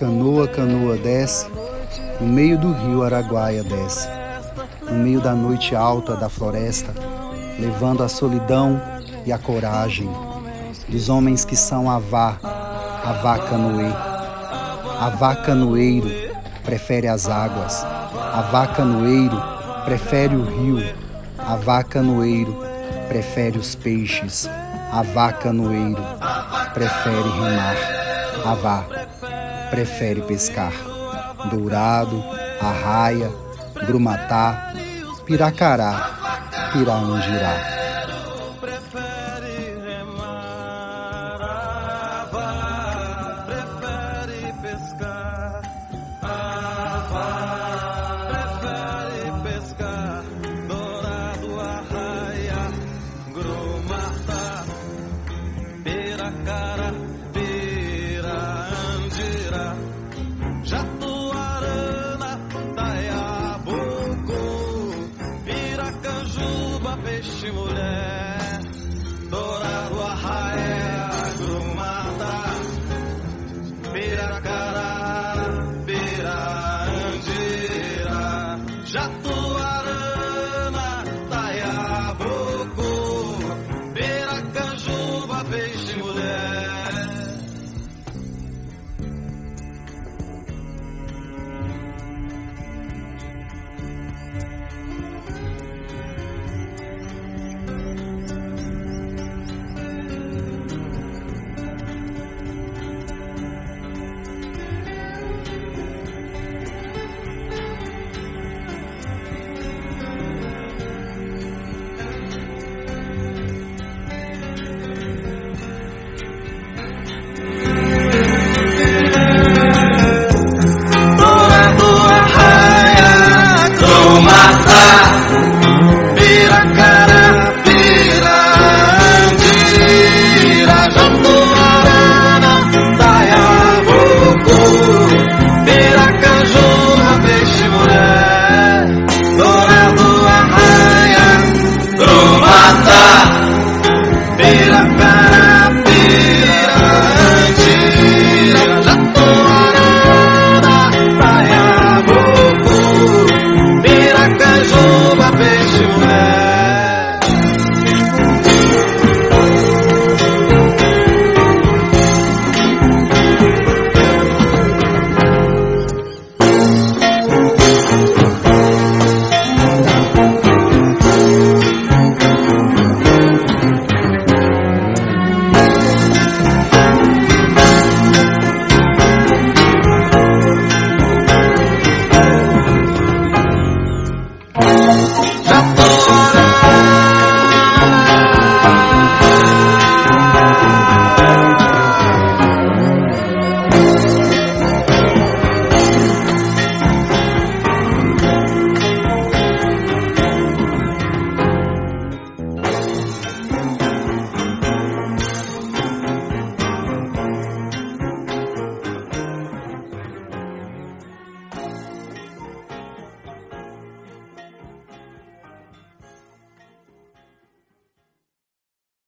canoa, canoa desce, no meio do rio Araguaia desce, no meio da noite alta da floresta, levando a solidão e a coragem dos homens que são avá, avá canoe. Avá canoeiro prefere as águas, avá canoeiro prefere o rio, avá canoeiro prefere os peixes, avá canoeiro prefere remar, avá prefere pescar. Dourado, arraia, grumatá, piracará, piraungirá. peixe mulher, dourado arraia, grumada, piracará, pirarandeira, jatu